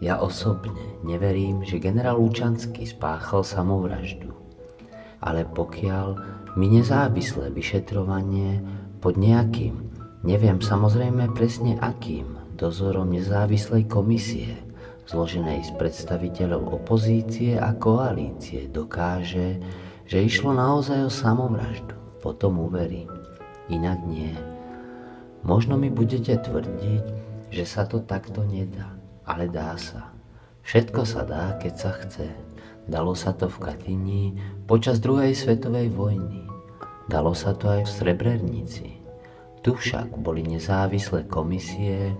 Ja osobne neverím, že generál Lučanský spáchal samovraždu. Ale pokiaľ mi nezávislé vyšetrovanie pod nejakým, neviem samozrejme presne akým, dozorom nezávislej komisie, zloženej z predstaviteľov opozície a koalície, dokáže, že išlo naozaj o samovraždu, potom uverím. Inak nie. Možno mi budete tvrdiť, že sa to takto nedá ale dá sa. Všetko sa dá, keď sa chce. Dalo sa to v Katyni počas druhej svetovej vojny. Dalo sa to aj v Srebrenici. Tu však boli nezávislé komisie,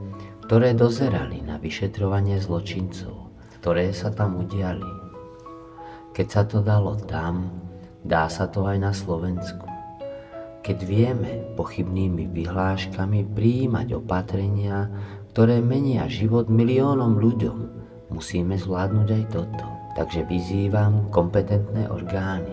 ktoré dozerali na vyšetrovanie zločincov, ktoré sa tam udiali. Keď sa to dalo tam, dá sa to aj na Slovensku. Keď vieme pochybnými vyhláškami prijímať opatrenia, ktoré menia život miliónom ľuďom, musíme zvládnuť aj toto. Takže vyzývam kompetentné orgány.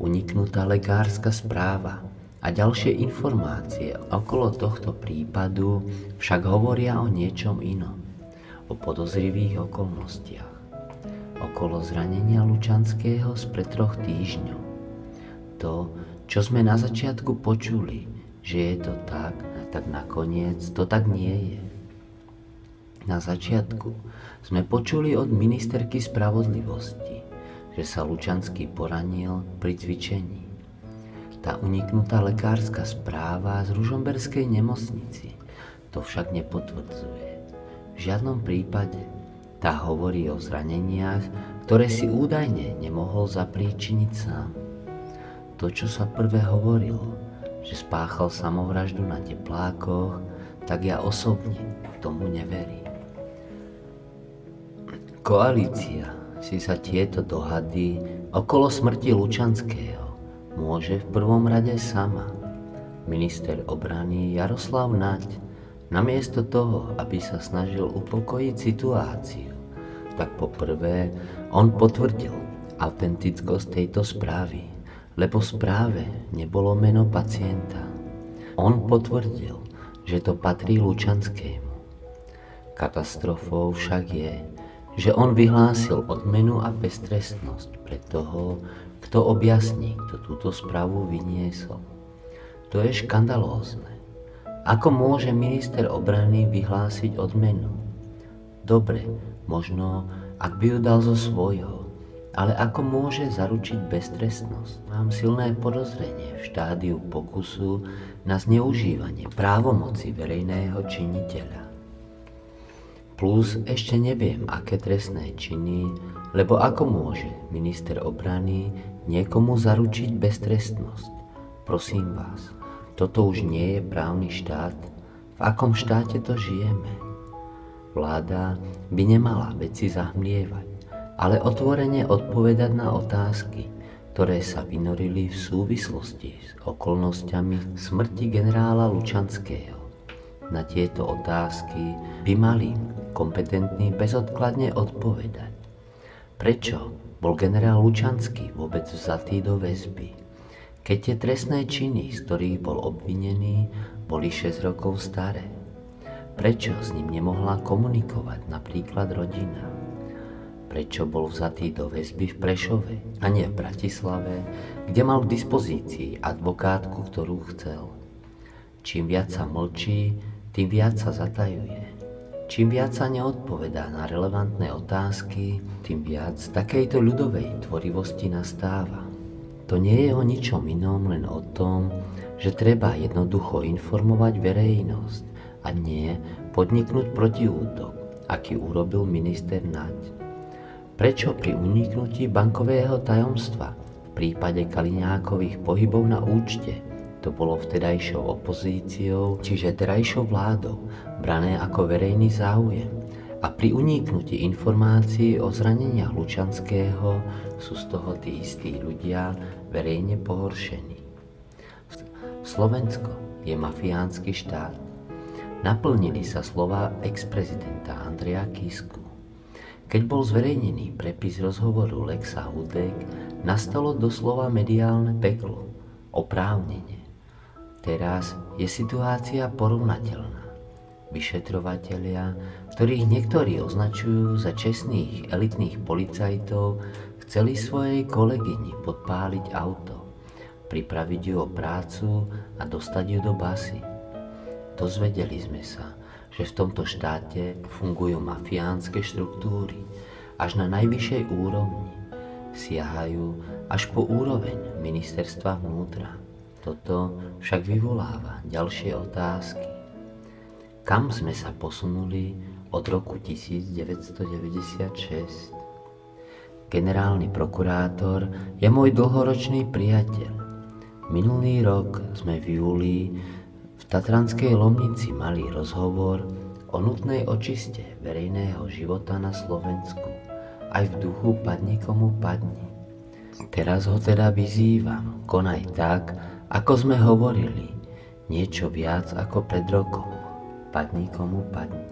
Uniknutá lekárska správa a ďalšie informácie okolo tohto prípadu však hovoria o niečom inom. O podozrivých okolnostiach. Okolo zranenia Lučanského spred troch týždňov. To, čo sme na začiatku počuli, že je to tak, tak nakoniec to tak nie je. Na začiatku sme počuli od ministerky spravodlivosti, že sa Lučanský poranil pri cvičení. Tá uniknutá lekárska správa z Ružomberskej nemocnici to však nepotvrdzuje. V žiadnom prípade tá hovorí o zraneniach, ktoré si údajne nemohol zapríčiniť sám. To, čo sa prvé hovorilo, že spáchal samovraždu na teplákoch, tak ja osobne tomu neverím. Koalícia si sa tieto dohady okolo smrti Lučanského môže v prvom rade sama. Minister obrany Jaroslav Naď namiesto toho, aby sa snažil upokojiť situáciu, tak poprvé on potvrdil autentickosť tejto správy lebo správe nebolo meno pacienta. On potvrdil, že to patrí Lučanskému. Katastrofou však je, že on vyhlásil odmenu a beztrestnosť pre toho, kto objasní, kto túto správu vyniesol. To je škandalózne. Ako môže minister obrany vyhlásiť odmenu? Dobre, možno ak by ju dal zo svojho, ale ako môže zaručiť beztrestnosť? Mám silné podozrenie v štádiu pokusu na zneužívanie právomoci verejného činiteľa. Plus ešte neviem, aké trestné činy, lebo ako môže minister obrany niekomu zaručiť beztrestnosť? Prosím vás, toto už nie je právny štát. V akom štáte to žijeme? Vláda by nemala veci zahmlievať ale otvorene odpovedať na otázky, ktoré sa vynorili v súvislosti s okolnostiami smrti generála Lučanského. Na tieto otázky by mali kompetentní bezodkladne odpovedať. Prečo bol generál Lučanský vôbec vzatý do väzby? Keď tie trestné činy, z ktorých bol obvinený, boli 6 rokov staré. Prečo s ním nemohla komunikovať napríklad rodina? Prečo bol vzatý do väzby v Prešove a nie v Bratislave, kde mal k dispozícii advokátku, ktorú chcel. Čím viac sa mlčí, tým viac sa zatajuje. Čím viac sa neodpovedá na relevantné otázky, tým viac takejto ľudovej tvorivosti nastáva. To nie je o ničom inom, len o tom, že treba jednoducho informovať verejnosť a nie podniknúť protiútok, aký urobil minister Naď. Prečo pri uniknutí bankového tajomstva v prípade Kaliňákových pohybov na účte to bolo vtedajšou opozíciou, čiže terajšou vládou, brané ako verejný záujem. A pri uniknutí informácií o zraneniach Lučanského sú z toho tí istí ľudia verejne pohoršení. Slovensko je mafiánsky štát. Naplnili sa slova ex-prezidenta Andreja Kisku. Keď bol zverejnený prepis rozhovoru Lexa Hudek, nastalo doslova mediálne peklo, oprávnenie. Teraz je situácia porovnateľná. Vyšetrovatelia ktorých niektorí označujú za čestných elitných policajtov, chceli svojej kolegyni podpáliť auto, pripraviť ju o prácu a dostať ju do basy. Dozvedeli sme sa, že v tomto štáte fungujú mafiánske štruktúry až na najvyššej úrovni. Siahajú až po úroveň ministerstva vnútra. Toto však vyvoláva ďalšie otázky. Kam sme sa posunuli od roku 1996? Generálny prokurátor je môj dlhoročný priateľ. Minulý rok sme v júli Tatranskej Lomnici malý rozhovor o nutnej očiste verejného života na Slovensku. Aj v duchu padni komu padni. Teraz ho teda vyzývam, konaj tak, ako sme hovorili, niečo viac ako pred rokom. Padni komu padni.